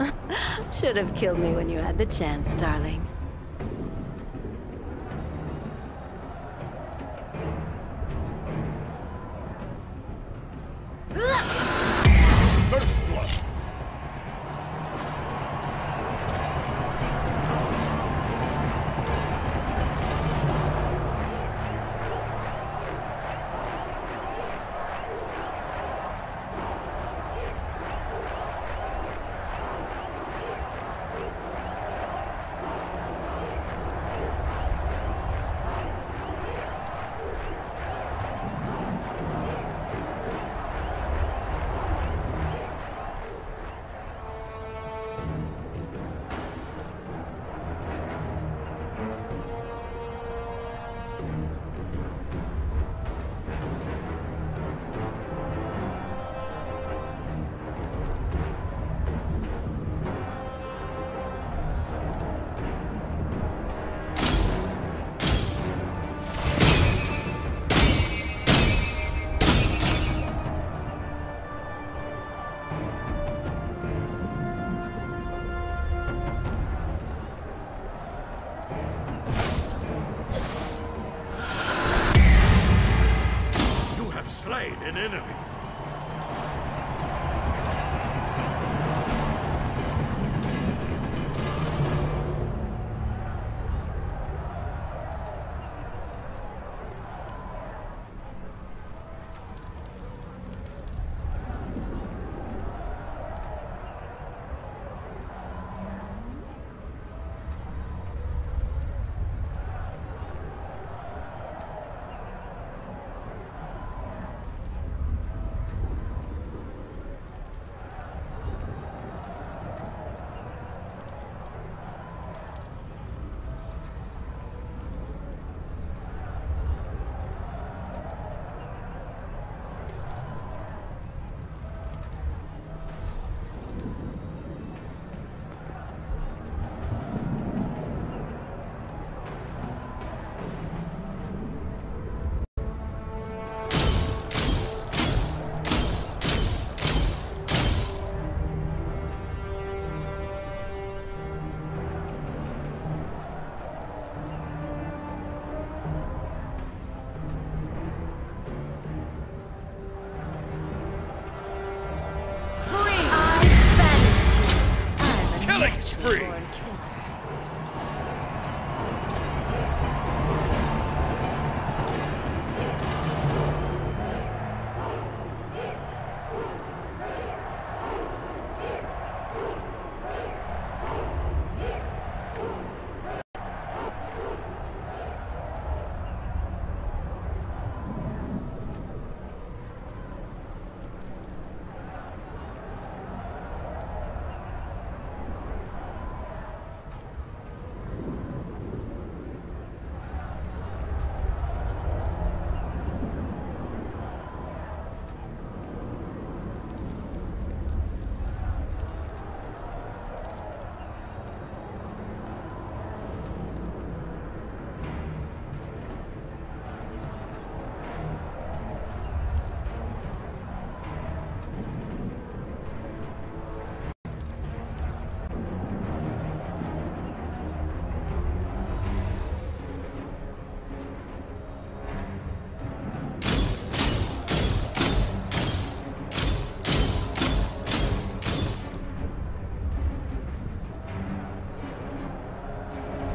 Should have killed me when you had the chance, darling.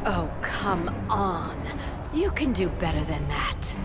Oh, come on. You can do better than that.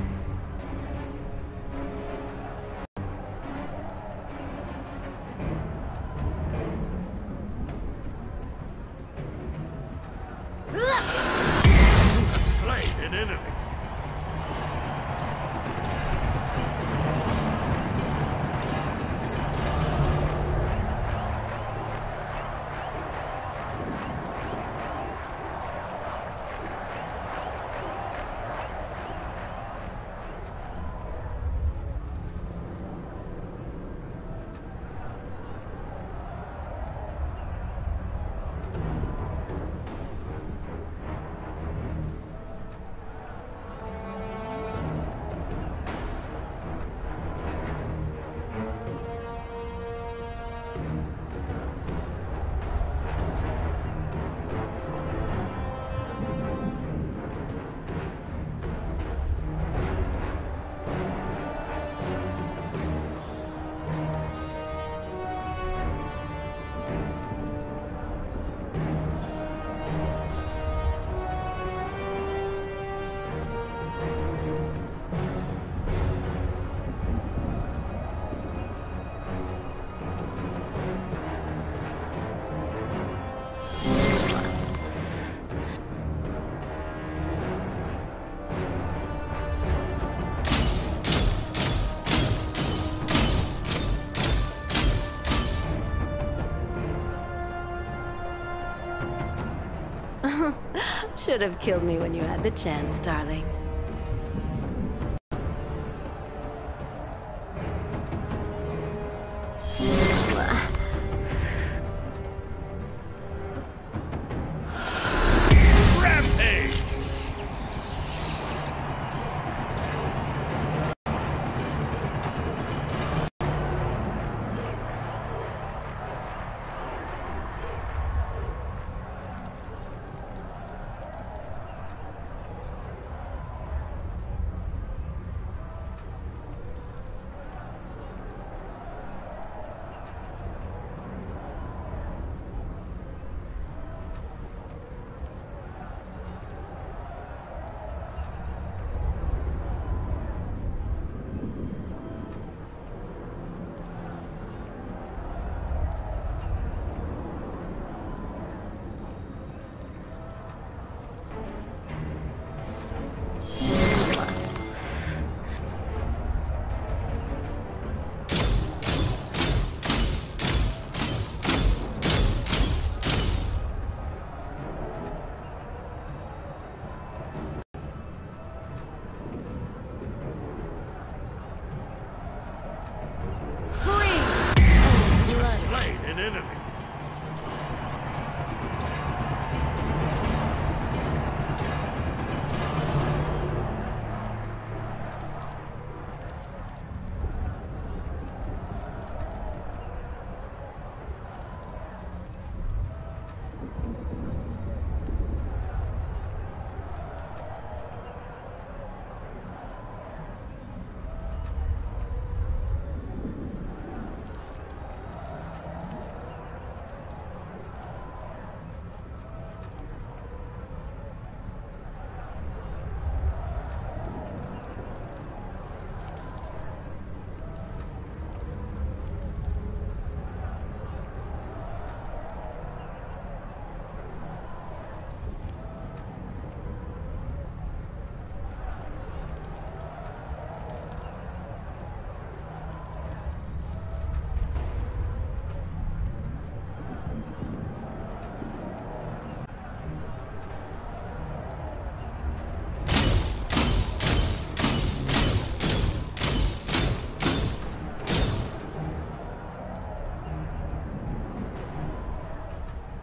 Should have killed me when you had the chance, darling.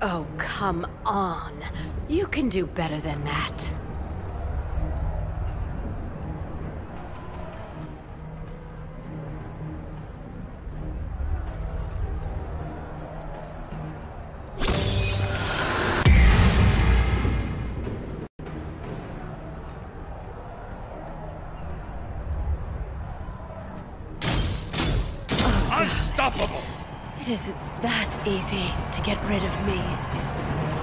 Oh, come on. You can do better than that. It isn't that easy to get rid of me.